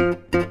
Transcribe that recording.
Música